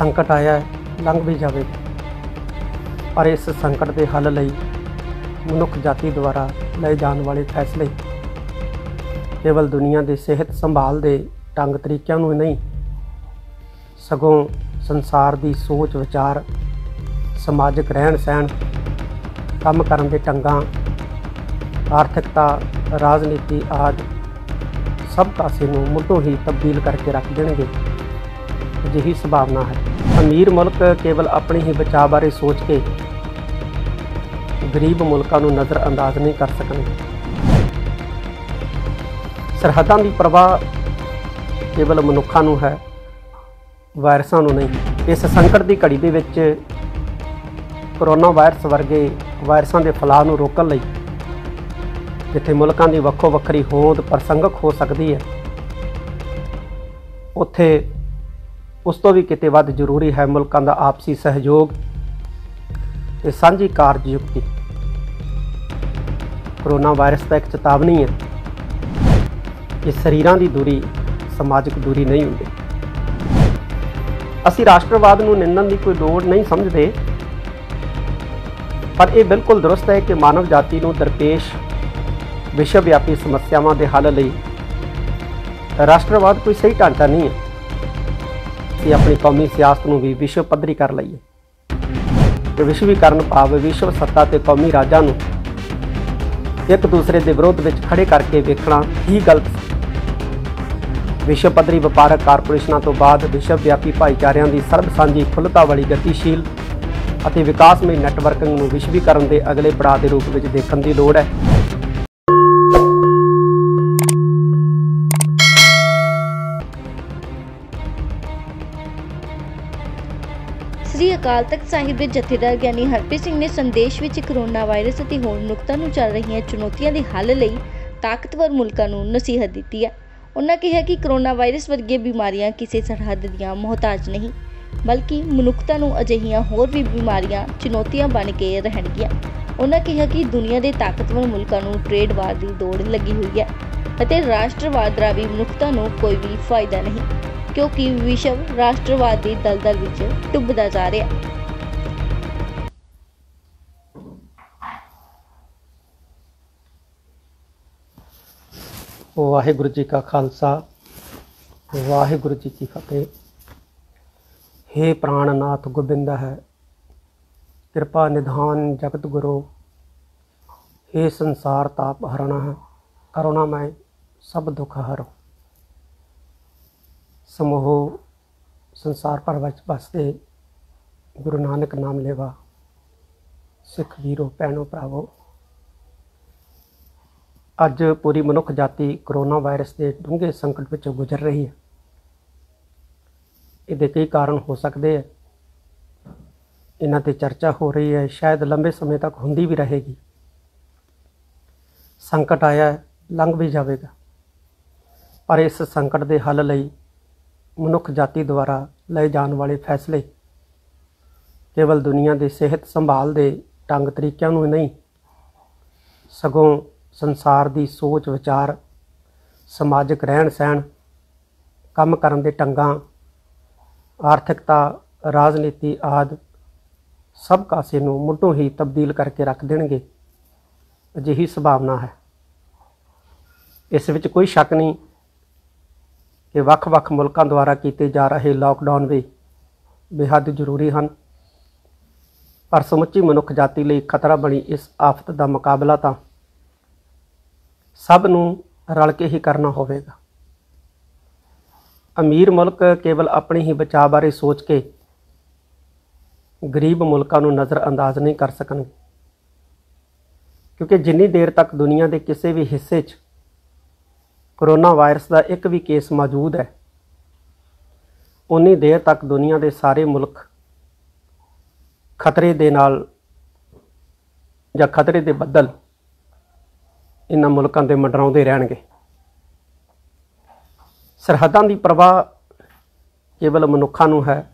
ਸੰਕਟ ਆਇਆ ਹੈ, ਲੰਘ ਵੀ ਜਾਵੇਗਾ ਪਰ ਇਸ ਸੰਕਟ ਦੇ ਹੱਲ ਲਈ ਮਨੁੱਖ ਜਾਤੀ ਦੁਆਰਾ ਲਏ ਜਾਣ ਵਾਲੇ ਫੈਸਲੇ ਕੇਵਲ ਦੁਨੀਆ ਦੇ ਸਿਹਤ ਸੰਭਾਲ ਦੇ ਢੰਗ ਤਰੀਕਿਆਂ ਨੂੰ ਨਹੀਂ, ਸਗੋਂ ਸੰਸਾਰ ਦੀ ਸੋਚ, ਵਿਚਾਰ, ਸਮਾਜਿਕ ਰਹਿਣ ਸਹਿਣ, ਕੰਮ ਕਰਨ ਦੇ ਢੰਗਾਂ, ਆਰਥਿਕਤਾ, ਰਾਜਨੀਤੀ ਆਦਿ ਸਭ ਕਾਸੇ ਨੂੰ ਮੁੱਢੋਂ ਹੀ ਤਬਦੀਲ ਕਰਕੇ ਰੱਖ ਦੇਣਗੇ। ਅਜਿਹੀ ਸੰਭਾਵਨਾ ਹੈ। ਅਮੀਰ ਮੁਲਕ ਕੇਵਲ ਆਪਣੇ ਹੀ ਬਚਾਅ ਬਾਰੇ ਸੋਚ ਕੇ ਗਰੀਬ ਮੁਲਕਾਂ ਨੂੰ ਨਜ਼ਰ ਅੰਦਾਜ਼ ਨਹੀਂ ਕਰ ਸਕਣਗੇ ਸਰਹੱਦਾਂ ਦੀ ਪ੍ਰਵਾਹ ਕੇਵਲ ਮਨੁੱਖਾਂ ਨੂੰ ਹੈ, ਵਾਇਰਸਾਂ ਨੂੰ ਨਹੀਂ। ਇਸ ਸੰਕਟ ਦੀ ਘੜੀ ਦੇ ਵਿੱਚ ਕਰੋਨਾ ਵਾਇਰਸ ਵਰਗੇ ਵਾਇਰਸਾਂ ਦੇ ਫੈਲਾਅ ਨੂੰ ਰੋਕਣ ਲਈ ਜਿੱਥੇ ਮੁਲਕਾਂ ਦੀ ਵੱਖੋ ਵੱਖਰੀ ਹੋਂਦ ਪ੍ਰਸੰਗਕ ਹੋ ਸਕਦੀ ਹੈ, ਉੱਥੇ ਉਸ ਤੋਂ ਵੀ ਕਿਤੇ ਵੱਧ ਜ਼ਰੂਰੀ ਹੈ ਮੁਲਕਾਂ ਦਾ ਆਪਸੀ ਸਹਿਯੋਗ ਤੇ ਸਾਂਝੀ ਕਾਰਜਯੁਕਤੀ ਕਰੋਨਾ ਵਾਇਰਸ ਦਾ ਇੱਕ ਚੇਤਾਵਨੀ ਹੈ ਕਿ ਸਰੀਰਾਂ ਦੀ ਦੂਰੀ, ਸਮਾਜਿਕ ਦੂਰੀ ਨਹੀਂ ਹੁੰਦੀ। ਅਸੀਂ ਰਾਸ਼ਟਰਵਾਦ ਨੂੰ ਨਿੰਦਣ ਦੀ ਕੋਈ ਲੋੜ ਨਹੀਂ ਸਮਝਦੇ, ਪਰ ਇਹ ਬਿਲਕੁਲ ਦਰੁਸਤ ਹੈ ਕਿ ਮਾਨਵ ਜਾਤੀ ਨੂੰ ਦਰਪੇਸ਼ ਵਿਸ਼ਵ ਵਿਆਪੀ ਸਮੱਸਿਆਵਾਂ ਦੇ ਹੱਲ ਲਈ ਰਾਸ਼ਟਰਵਾਦ ਕੋਈ ਸਹੀ ਢਾਂਚਾ ਨਹੀਂ ਹੈ। ਕਿ ਆਪਣੀ ਕੌਮੀ ਸਿਆਸਤ ਨੂੰ ਵੀ ਵਿਸ਼ਵ ਪੱਧਰੀ ਕਰ ਲਈਏ। ਵਿਸ਼ਵੀਕਰਨ ਭਾਵ ਵਿਸ਼ਵ ਸੱਤਾ ਤੇ ਕੌਮੀ ਰਾਜਾਂ ਨੂੰ ਇੱਕ ਦੂਸਰੇ ਦੇ ਵਿਰੋਧ ਵਿੱਚ ਖੜੇ ਕਰਕੇ ਵੇਖਣਾ ਹੀ ਗਲਤ ਵਿਸ਼ਵ ਪੱਧਰੀ ਵਪਾਰਕ ਕਾਰਪੋਰੇਸ਼ਨਾਂ ਤੋਂ ਬਾਅਦ ਵਿਸ਼ਵ ਵਿਆਪੀ ਭਾਈਚਾਰਿਆਂ ਦੀ ਸਰਬ ਸਾਂਝੀ ਖੁੱਲ੍ਹਤਾ ਵਾਲੀ ਗਤੀਸ਼ੀਲ ਅਤੇ ਵਿਕਾਸਮਈ ਨੈਟਵਰਕਿੰਗ ਨੂੰ ਵਿਸ਼ਵੀਕਰਨ ਦੇ ਅਗਲੇ ਪੜਾਅ ਦੇ ਰੂਪ ਵਿੱਚ ਦੇਖਣ ਦੀ ਲੋੜ ਹੈ। ਸ੍ਰੀ ਅਕਾਲ ਤਖਤ ਸਾਹਿਬ ਦੇ ਜਥੇਦਾਰ ਗਿਆਨੀ ਹਰਪ੍ਰੀਤ ਸਿੰਘ ਨੇ ਸੰਦੇਸ਼ ਵਿੱਚ ਕੋਰੋਨਾ ਵਾਇਰਸ ਅਤੇ ਹੋਰ ਨੁਕਤਾਂ ਨੂੰ ਚੱਲ ਰਹੀਆਂ ਚੁਣੌਤੀਆਂ ਦੇ ਹੱਲ ਲਈ ਤਾਕਤਵਰ ਮੁਲਕਾਂ ਨੂੰ ਨਸੀਹਤ ਦਿੱਤੀ ਹੈ ਉਹਨਾਂ ਕਿਹਾ ਕਿ ਕਰੋਨਾ ਵਾਇਰਸ ਵਰਗੀਆਂ ਬਿਮਾਰੀਆਂ ਕਿਸੇ ਸਰਹੱਦ ਦੀਆਂ ਮੁਹਤਾਜ ਨਹੀਂ, ਬਲਕਿ ਮਨੁੱਖਤਾ ਨੂੰ ਅਜਿਹੀਆਂ ਹੋਰ ਵੀ ਬਿਮਾਰੀਆਂ, ਚੁਣੌਤੀਆਂ ਬਣ ਕੇ ਰਹਿਣਗੀਆਂ। ਉਹਨਾਂ ਕਿਹਾ ਕਿ ਦੁਨੀਆ ਦੇ ਤਾਕਤਵਰ ਮੁਲਕਾਂ ਨੂੰ ਟ੍ਰੇਡ ਵਾਰ ਦੀ ਦੌੜ ਲੱਗੀ ਹੋਈ ਹੈ ਅਤੇ ਰਾਸ਼ਟਰਵਾਦ ਦਾ ਵੀ ਮਨੁੱਖਤਾ ਨੂੰ ਕੋਈ ਵੀ ਫਾਇਦਾ ਨਹੀਂ। ਕਿਉਂਕਿ ਵਿਸ਼ਵ ਰਾਸ਼ਟਰਵਾਦੀ ਦੀ ਦਲਦਲ ਵਿੱਚ ਡੁੱਬਦਾ ਜਾ ਰਿਹਾ। ਹੈ ਵਾਹਿਗੁਰੂ ਜੀ ਕਾ ਖਾਲਸਾ, ਵਾਹਿਗੁਰੂ ਜੀ ਕੀ ਫਤਿਹ। हे ਪ੍ਰਾਣਨਾਥ ਗੋਬਿੰਦ ਹੈ, ਕਿਰਪਾ ਨਿਧਾਨ ਜਗਤ ਗੁਰੂ। हे ਸੰਸਾਰ ਤਾਪ ਹਰਣਾ ਹੈ ਕਰੁਣਾ ਮੈਂ ਸਭ ਦੁੱਖ ਹਰੋ। ਸਮੂਹ ਸੰਸਾਰ ਭਰ ਵਿੱਚ ਵਸਦੇ ਗੁਰੂ ਨਾਨਕ ਨਾਮ ਲੈਵਾ। ਸਿੱਖ ਵੀਰੋ, ਭੈਣੋ, ਭਰਾਵੋ, ਅੱਜ ਪੂਰੀ ਮਨੁੱਖ ਜਾਤੀ ਕਰੋਨਾ ਵਾਇਰਸ ਦੇ ਡੂੰਘੇ ਸੰਕਟ ਵਿੱਚੋਂ ਗੁਜ਼ਰ ਰਹੀ ਹੈ। ਇਹਦੇ ਕਈ ਕਾਰਨ ਹੋ ਸਕਦੇ ਹੈ। ਇਹਨਾਂ ਤੇ ਚਰਚਾ ਹੋ ਰਹੀ ਹੈ। ਸ਼ਾਇਦ ਲੰਬੇ ਸਮੇਂ ਤੱਕ ਹੁੰਦੀ ਵੀ ਰਹੇਗੀ। ਸੰਕਟ ਆਇਆ ਲੰਘ ਵੀ ਜਾਵੇਗਾ। ਪਰ ਇਸ ਸੰਕਟ ਦੇ ਹੱਲ ਲਈ ਮਨੁੱਖ ਜਾਤੀ ਦੁਆਰਾ ਲਏ ਜਾਣ ਵਾਲੇ ਫੈਸਲੇ ਕੇਵਲ ਦੁਨੀਆ ਦੇ ਸਿਹਤ ਸੰਭਾਲ ਦੇ ਢੰਗ ਤਰੀਕਿਆਂ ਨੂੰ ਨਹੀਂ, ਸਗੋਂ ਸੰਸਾਰ ਦੀ ਸੋਚ, ਵਿਚਾਰ, ਸਮਾਜਿਕ ਰਹਿਣ ਸਹਿਣ ਕੰਮ ਕਰਨ ਦੇ ਢੰਗਾਂ, ਆਰਥਿਕਤਾ, ਰਾਜਨੀਤੀ ਆਦਿ ਸਭ ਕਾਸੇ ਨੂੰ ਮੁੱਢੋਂ ਹੀ ਤਬਦੀਲ ਕਰਕੇ ਰੱਖ ਦੇਣਗੇ। ਅਜਿਹੀ ਸੰਭਾਵਨਾ ਹੈ। ਇਸ ਵਿੱਚ ਕੋਈ ਸ਼ੱਕ ਨਹੀਂ ਕਿ ਵੱਖ-ਵੱਖ ਮੁਲਕਾਂ ਦੁਆਰਾ ਕੀਤੇ ਜਾ ਰਹੇ ਲਾਕਡਾਊਨ ਵੀ ਬੇहद ਜ਼ਰੂਰੀ ਹਨ। ਪਰ ਸਮੁੱਚੀ ਮਨੁੱਖ ਜਾਤੀ ਲਈ ਖਤਰਾ ਬਣੀ ਇਸ ਆਫਤ ਦਾ ਮੁਕਾਬਲਾ ਤਾਂ ਸਭ ਨੂੰ ਰਲ ਕੇ ਹੀ ਕਰਨਾ ਹੋਵੇਗਾ। ਅਮੀਰ ਮੁਲਕ ਕੇਵਲ ਆਪਣੇ ਹੀ ਬਚਾਅ ਬਾਰੇ ਸੋਚ ਕੇ ਗਰੀਬ ਮੁਲਕਾਂ ਨੂੰ ਨਜ਼ਰਅੰਦਾਜ਼ ਨਹੀਂ ਕਰ ਸਕਣਗੇ। ਕਿਉਂਕਿ ਜਿੰਨੀ ਦੇਰ ਤੱਕ ਦੁਨੀਆ ਦੇ ਕਿਸੇ ਵੀ ਹਿੱਸੇ 'ਚ ਕਰੋਨਾ ਵਾਇਰਸ ਦਾ ਇੱਕ ਵੀ ਕੇਸ ਮੌਜੂਦ ਹੈ। ਉਨੀ ਦੇਰ ਤੱਕ ਦੁਨੀਆ ਦੇ ਸਾਰੇ ਮੁਲਕ ਖਤਰੇ ਦੇ ਨਾਲ ਜਾਂ ਖਤਰੇ ਦੇ ਬੱਦਲ ਇਹਨਾਂ ਮੁਲਕਾਂ ਦੇ ਮੰਡਰਾਉਂਦੇ ਰਹਿਣਗੇ। ਸਰਹੱਦਾਂ ਦੀ ਪ੍ਰਵਾਹ ਕੇਵਲ ਮਨੁੱਖਾਂ ਨੂੰ ਹੈ,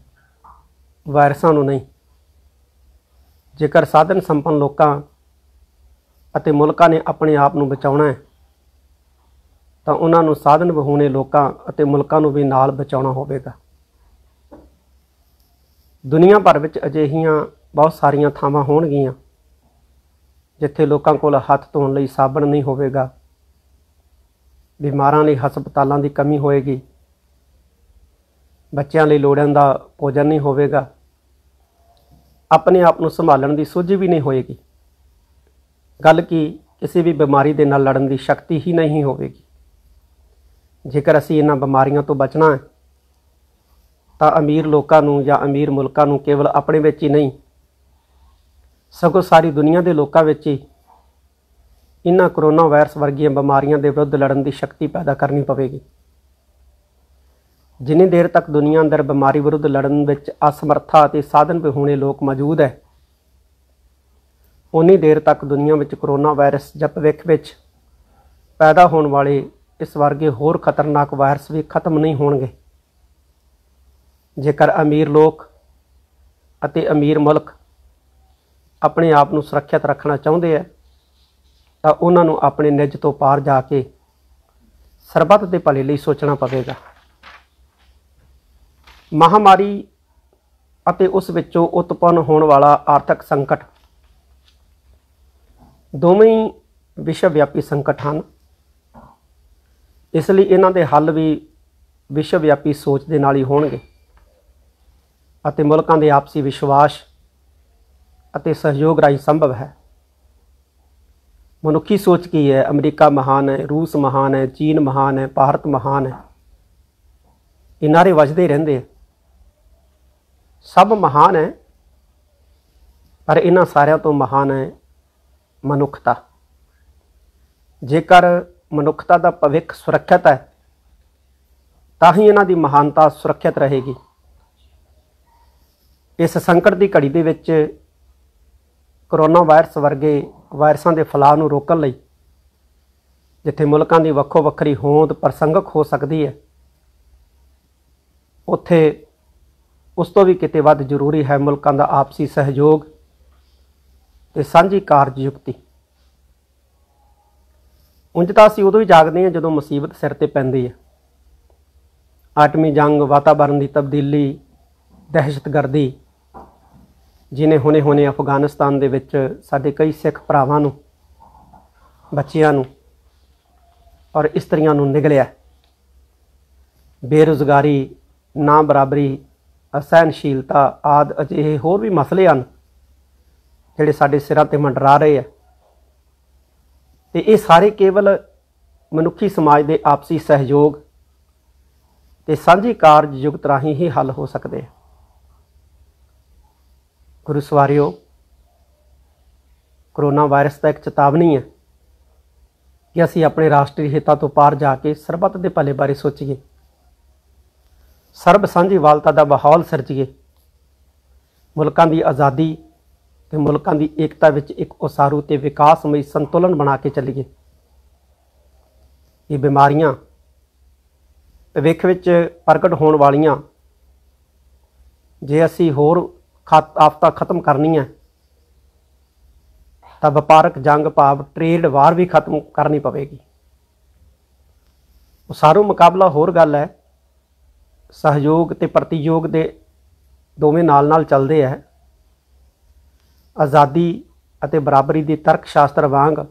ਵਾਇਰਸਾਂ ਨੂੰ ਨਹੀਂ। ਜੇਕਰ ਸਾਧਨ ਸੰਪੰਨ ਲੋਕਾਂ ਅਤੇ ਮੁਲਕਾਂ ਨੇ ਆਪਣੇ ਆਪ ਨੂੰ ਬਚਾਉਣਾ ਹੈ ਤਾਂ ਉਹਨਾਂ ਨੂੰ ਸਾਧਨ ਵਹੂਣੇ ਲੋਕਾਂ ਅਤੇ ਮੁਲਕਾਂ ਨੂੰ ਵੀ ਨਾਲ ਬਚਾਉਣਾ ਹੋਵੇਗਾ। ਦੁਨੀਆ ਭਰ ਵਿੱਚ ਅਜਿਹੀਆਂ ਬਹੁਤ ਸਾਰੀਆਂ ਥਾਵਾਂ ਹੋਣਗੀਆਂ, ਜਿੱਥੇ ਲੋਕਾਂ ਕੋਲ ਹੱਥ ਧੋਣ ਲਈ ਸਾਬਣ ਨਹੀਂ ਹੋਵੇਗਾ। ਬਿਮਾਰਾਂ ਲਈ ਹਸਪਤਾਲਾਂ ਦੀ ਕਮੀ ਹੋਏਗੀ। ਬੱਚਿਆਂ ਲਈ ਲੋੜਾਂ ਦਾ ਭੋਜਨ ਨਹੀਂ ਹੋਵੇਗਾ। ਆਪਣੇ ਆਪ ਨੂੰ ਸੰਭਾਲਣ ਦੀ ਸੋਝੀ ਵੀ ਨਹੀਂ ਹੋਏਗੀ। ਗੱਲ ਕੀ, ਕਿਸੇ ਵੀ ਬਿਮਾਰੀ ਦੇ ਨਾਲ ਲੜਨ ਦੀ ਸ਼ਕਤੀ ਹੀ ਨਹੀਂ ਹੋਵੇਗੀ। ਜੇਕਰ ਅਸੀਂ ਇਹਨਾਂ ਬਿਮਾਰੀਆਂ ਤੋਂ ਬਚਣਾ ਹੈ, ਤਾਂ ਅਮੀਰ ਲੋਕਾਂ ਨੂੰ ਜਾਂ ਅਮੀਰ ਮੁਲਕਾਂ ਨੂੰ ਕੇਵਲ ਆਪਣੇ ਵਿੱਚ ਹੀ ਨਹੀਂ, ਸਗੋਂ ਸਾਰੀ ਦੁਨੀਆ ਦੇ ਲੋਕਾਂ ਵਿੱਚ ਹੀ ਇਹਨਾਂ ਕਰੋਨਾ ਵਾਇਰਸ ਵਰਗੀਆਂ ਬਿਮਾਰੀਆਂ ਦੇ ਵਿਰੁੱਧ ਲੜਨ ਦੀ ਸ਼ਕਤੀ ਪੈਦਾ ਕਰਨੀ ਪਵੇਗੀ। ਜਿੰਨੀ ਦੇਰ ਤੱਕ ਦੁਨੀਆ ਅੰਦਰ ਬਿਮਾਰੀ ਵਿਰੁੱਧ ਲੜਨ ਵਿੱਚ ਅਸਮਰਥਾ ਅਤੇ ਸਾਧਨ ਵਿਹੂਣੇ ਲੋਕ ਮੌਜੂਦ ਹੈ ਉਨੀ ਦੇਰ ਤੱਕ ਦੁਨੀਆ ਵਿੱਚ ਕਰੋਨਾ ਵਾਇਰਸ ਜਾਂ ਭਵਿੱਖ ਵਿੱਚ ਪੈਦਾ ਹੋਣ ਵਾਲੇ ਇਸ ਵਰਗੇ ਹੋਰ ਖਤਰਨਾਕ ਵਾਇਰਸ ਵੀ ਖਤਮ ਨਹੀਂ ਹੋਣਗੇ। ਜੇਕਰ ਅਮੀਰ ਲੋਕ ਅਤੇ ਅਮੀਰ ਮੁਲਕ ਆਪਣੇ ਆਪ ਨੂੰ ਸੁਰੱਖਿਅਤ ਰੱਖਣਾ ਚਾਹੁੰਦੇ ਆ, ਤਾਂ ਉਹਨਾਂ ਨੂੰ ਆਪਣੇ ਨਿੱਜ ਤੋਂ ਪਾਰ ਜਾ ਕੇ ਸਰਬੱਤ ਦੇ ਭਲੇ ਲਈ ਸੋਚਣਾ ਪਵੇਗਾ। ਮਹਾਮਾਰੀ ਅਤੇ ਉਸ ਵਿੱਚੋਂ ਉਤਪੰਨ ਹੋਣ ਵਾਲਾ ਆਰਥਿਕ ਸੰਕਟ। ਦੋਵੇਂ ਵਿਸ਼ਵ ਵਿਆਪੀ ਸੰਕਟ ਹਨ। ਇਸ ਲਈ ਇਹਨਾਂ ਦੇ ਹੱਲ ਵੀ ਵਿਸ਼ਵ ਵਿਆਪੀ ਸੋਚ ਦੇ ਨਾਲ ਹੀ ਹੋਣਗੇ ਅਤੇ ਮੁਲਕਾਂ ਦੇ ਆਪਸੀ ਵਿਸ਼ਵਾਸ ਅਤੇ ਸਹਿਯੋਗ ਰਾਹੀਂ ਸੰਭਵ ਹੈ। ਮਨੁੱਖੀ ਸੋਚ ਕੀ ਹੈ? ਅਮਰੀਕਾ ਮਹਾਨ ਹੈ, ਰੂਸ ਮਹਾਨ ਹੈ, ਚੀਨ ਮਹਾਨ ਹੈ, ਭਾਰਤ ਮਹਾਨ ਹੈ। ਇਹ ਨਾਰੇ ਵੱਜਦੇ ਰਹਿੰਦੇ ਸਭ ਮਹਾਨ ਹੈ, ਪਰ ਇਹਨਾਂ ਸਾਰਿਆਂ ਤੋਂ ਮਹਾਨ ਹੈ ਮਨੁੱਖਤਾ। ਜੇਕਰ ਮਨੁੱਖਤਾ ਦਾ ਭਵਿੱਖ ਸੁਰੱਖਿਅਤ ਹੈ, ਤਾਂ ਹੀ ਇਹਨਾਂ ਦੀ ਮਹਾਨਤਾ ਸੁਰੱਖਿਅਤ ਰਹੇਗੀ। ਇਸ ਸੰਕਟ ਦੀ ਘੜੀ ਦੇ ਵਿੱਚ ਕਰੋਨਾ ਵਾਇਰਸ ਵਰਗੇ ਵਾਇਰਸਾਂ ਦੇ ਫੈਲਾਅ ਨੂੰ ਰੋਕਣ ਲਈ, ਜਿੱਥੇ ਮੁਲਕਾਂ ਦੀ ਵੱਖੋ ਵੱਖਰੀ ਹੋਂਦ ਪ੍ਰਸੰਗਕ ਹੋ ਸਕਦੀ ਹੈ, ਉੱਥੇ ਉਸ ਤੋਂ ਵੀ ਕਿਤੇ ਵੱਧ ਜ਼ਰੂਰੀ ਹੈ ਮੁਲਕਾਂ ਦਾ ਆਪਸੀ ਸਹਿਯੋਗ ਤੇ ਸਾਂਝੀ ਕਾਰਜ ਯੁਕਤੀ। ਉਂਝ ਤਾਂ ਅਸੀਂ ਉਦੋਂ ਹੀ ਜਾਗਦੇ ਹਾਂ ਜਦੋਂ ਮੁਸੀਬਤ ਸਿਰ ਤੇ ਪੈਂਦੀ ਹੈ। ਆਟਮੀ ਜੰਗ ਵਾਤਾਵਰਣ ਦੀ ਤਬਦੀਲੀ ਦਹਿਸ਼ਤਗਰਦੀ ਜਿਨੇ ਹੁਣੇ-ਹੁਣੇ ਅਫਗਾਨਿਸਤਾਨ ਦੇ ਵਿੱਚ ਸਾਡੇ ਕਈ ਸਿੱਖ ਭਰਾਵਾਂ ਨੂੰ, ਬੱਚਿਆਂ ਨੂੰ ਔਰ ਇਸਤਰੀਆਂ ਨੂੰ ਨਿਗਲਿਆ। ਬੇਰੁਜ਼ਗਾਰੀ ਨਾ ਬਰਾਬਰੀ ਅਸਹਿਨਸ਼ੀਲਤਾ ਆਦ ਅਜਿਹੇ ਹੋਰ ਵੀ ਮਸਲੇ ਹਨ, ਜਿਹੜੇ ਸਾਡੇ ਸਿਰਾਂ ਤੇ ਮੰਡਰਾ ਰਹੇ ਆ। ਤੇ ਇਹ ਸਾਰੇ ਕੇਵਲ ਮਨੁੱਖੀ ਸਮਾਜ ਦੇ ਆਪਸੀ ਸਹਿਯੋਗ ਤੇ ਸਾਂਝੀ ਕਾਰਜ ਯੁਗਤ ਰਾਹੀਂ ਹੀ ਹੱਲ ਹੋ ਸਕਦੇ ਹੈ ਗੁਰੂ ਸਵਾਰਿਓ, ਕਰੋਨਾ ਵਾਇਰਸ ਦਾ ਇੱਕ ਚੇਤਾਵਨੀ ਹੈ ਕਿ ਅਸੀਂ ਆਪਣੇ ਰਾਸ਼ਟਰੀ ਹਿੱਤਾਂ ਤੋਂ ਪਾਰ ਜਾ ਕੇ ਸਰਬੱਤ ਦੇ ਭਲੇ ਬਾਰੇ ਸੋਚੀਏ। ਸਰਬ ਸਾਂਝੀ ਵਾਲਤਾ ਦਾ ਮਾਹੌਲ ਸਿਰਜੀਏ। ਮੁਲਕਾਂ ਦੀ ਆਜ਼ਾਦੀ ਤੇ ਮੁਲਕਾਂ ਦੀ ਏਕਤਾ ਵਿੱਚ ਇੱਕ ਉਸਾਰੂ ਤੇ ਵਿਕਾਸਮਈ ਸੰਤੁਲਨ ਬਣਾ ਕੇ ਚੱਲੀਏ। ਇਹ ਬਿਮਾਰੀਆਂ ਭਵਿੱਖ ਵਿੱਚ ਪ੍ਰਗਟ ਹੋਣ ਵਾਲੀਆਂ, ਜੇ ਅਸੀਂ ਹੋਰ ਆਫਤਾ ਖਤਮ ਕਰਨੀ ਹੈ ਤਾਂ ਵਪਾਰਕ ਜੰਗ ਭਾਵ ਟ੍ਰੇਡ ਵਾਰ ਵੀ ਖਤਮ ਕਰਨੀ ਪਵੇਗੀ। ਉਸਾਰੂ ਮੁਕਾਬਲਾ ਹੋਰ ਗੱਲ ਹੈ। ਸਹਿਯੋਗ ਤੇ ਪ੍ਰਤੀਯੋਗ ਦੇ ਦੋਵੇਂ ਨਾਲ-ਨਾਲ ਚੱਲਦੇ ਆ ਆਜ਼ਾਦੀ ਅਤੇ ਬਰਾਬਰੀ ਦੇ ਤਰਕ ਸ਼ਾਸਤਰ ਵਾਂਗ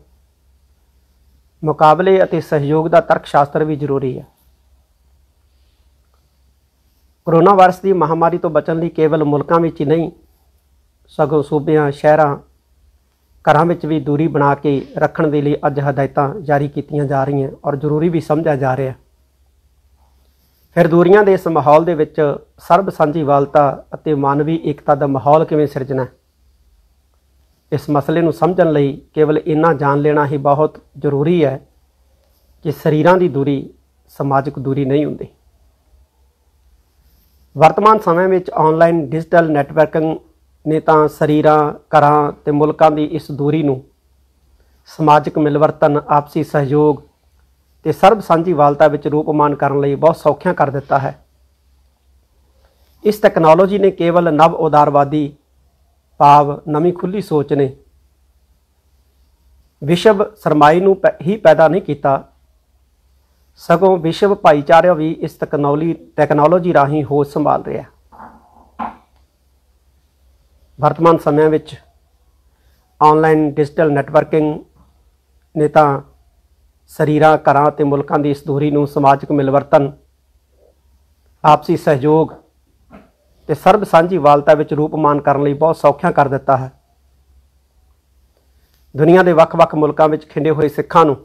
ਮੁਕਾਬਲੇ ਅਤੇ ਸਹਿਯੋਗ ਦਾ ਤਰਕ ਸ਼ਾਸਤਰ ਵੀ ਜ਼ਰੂਰੀ ਹੈ। ਕਰੋਨਾ ਵਾਇਰਸ ਦੀ ਮਹਾਮਾਰੀ ਤੋਂ ਬਚਣ ਲਈ ਕੇਵਲ ਮੁਲਕਾਂ ਵਿੱਚ ਹੀ ਨਹੀਂ, ਸਗੋਂ ਸੂਬਿਆਂ, ਸ਼ਹਿਰਾਂ, ਘਰਾਂ ਵਿੱਚ ਵੀ ਦੂਰੀ ਬਣਾ ਕੇ ਰੱਖਣ ਦੇ ਲਈ ਅੱਜ ਹਦਾਇਤਾਂ ਜਾਰੀ ਕੀਤੀਆਂ ਜਾ ਰਹੀਆਂ ਔਰ ਜ਼ਰੂਰੀ ਵੀ ਸਮਝਿਆ ਜਾ ਰਿਹਾ। ਫਿਰ ਦੂਰੀਆਂ ਦੇ ਇਸ ਮਾਹੌਲ ਦੇ ਵਿੱਚ ਸਰਬ ਸਾਂਝੀਵਾਲਤਾ ਅਤੇ ਮਾਨਵੀ ਏਕਤਾ ਦਾ ਮਾਹੌਲ ਕਿਵੇਂ ਸਿਰਜਣਾ ਇਸ ਮਸਲੇ ਨੂੰ ਸਮਝਣ ਲਈ ਕੇਵਲ ਇੰਨਾ ਜਾਣ ਲੈਣਾ ਹੀ ਬਹੁਤ ਜ਼ਰੂਰੀ ਹੈ ਕਿ ਸਰੀਰਾਂ ਦੀ ਦੂਰੀ ਸਮਾਜਿਕ ਦੂਰੀ ਨਹੀਂ ਹੁੰਦੀ। ਵਰਤਮਾਨ ਸਮੇਂ ਵਿੱਚ ਆਨਲਾਈਨ ਡਿਜੀਟਲ ਨੈਟਵਰਕਿੰਗ ਨੇ ਤਾਂ ਸਰੀਰਾਂ, ਘਰਾਂ ਤੇ ਮੁਲਕਾਂ ਦੀ ਇਸ ਦੂਰੀ ਨੂੰ ਸਮਾਜਿਕ ਮਿਲਵਰਤਨ, ਆਪਸੀ ਸਹਿਯੋਗ ਤੇ ਸਰਬ ਸਾਂਝੀਵਾਲਤਾ ਵਿੱਚ ਰੂਪਮਾਨ ਕਰਨ ਲਈ ਬਹੁਤ ਸੌਖਿਆਂ ਕਰ ਦਿੱਤਾ ਹੈ। ਇਸ ਟੈਕਨੋਲੋਜੀ ਨੇ ਕੇਵਲ ਨਵ ਉਦਾਰਵਾਦੀ ਭਾਵ ਨਵੀਂ ਖੁੱਲੀ ਸੋਚ ਨੇ। ਵਿਸ਼ਵ ਸਰਮਾਈ ਨੂੰ ਹੀ ਪੈਦਾ ਨਹੀਂ ਕੀਤਾ। ਸਗੋਂ ਵਿਸ਼ਵ ਭਾਈਚਾਰਾ ਵੀ ਇਸ ਟੈਕਨੋਲੋਜੀ ਟੈਕਨੋਲੋਜੀ ਰਾਹੀਂ ਹੋਸ਼ ਸੰਭਾਲ ਰਿਹਾ ਵਰਤਮਾਨ ਸਮਿਆਂ ਵਿੱਚ ਆਨਲਾਈਨ ਡਿਜੀਟਲ ਨੈਟਵਰਕਿੰਗ ਨੇ ਤਾਂ ਸਰੀਰਾਂ, ਘਰਾਂ ਅਤੇ ਮੁਲਕਾਂ ਦੀ ਇਸ ਦੂਰੀ ਨੂੰ ਸਮਾਜਿਕ ਮਿਲਵਰਤਨ, ਆਪਸੀ ਸਹਿਯੋਗ ਤੇ ਸਰਬ ਸਾਂਝੀ ਵਾਲਤਾ ਵਿੱਚ ਰੂਪਮਾਨ ਕਰਨ ਲਈ ਬਹੁਤ ਸੌਖਿਆ ਕਰ ਦਿੱਤਾ ਹੈ। ਦੁਨੀਆ ਦੇ ਵੱਖ-ਵੱਖ ਮੁਲਕਾਂ ਵਿੱਚ ਖਿੰਡੇ ਹੋਏ ਸਿੱਖਾਂ ਨੂੰ